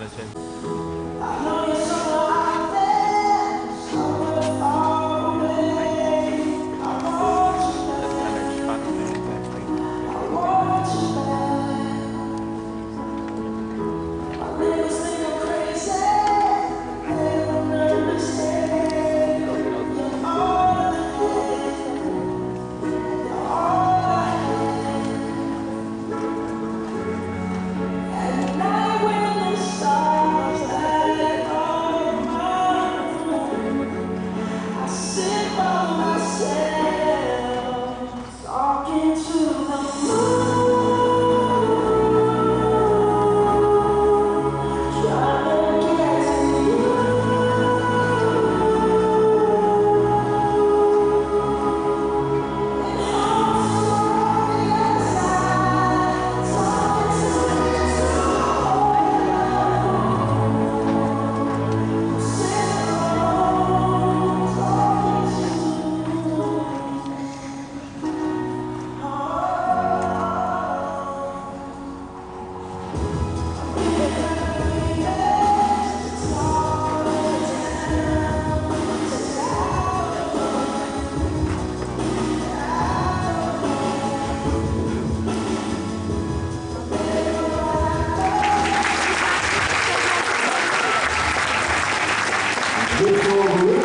的签名 Obrigado.